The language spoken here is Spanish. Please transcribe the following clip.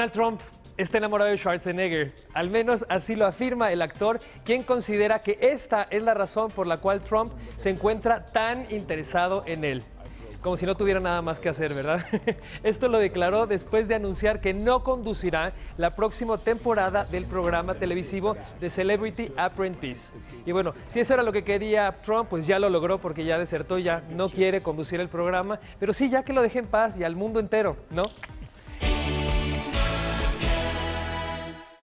Donald Trump está enamorado de Schwarzenegger. Al menos así lo afirma el actor, quien considera que esta es la razón por la cual Trump se encuentra tan interesado en él. Como si no tuviera nada más que hacer, ¿verdad? Esto lo declaró después de anunciar que no conducirá la próxima temporada del programa televisivo The Celebrity Apprentice. Y bueno, si eso era lo que quería Trump, pues ya lo logró porque ya desertó, ya no quiere conducir el programa. Pero sí, ya que lo deje en paz y al mundo entero, ¿no?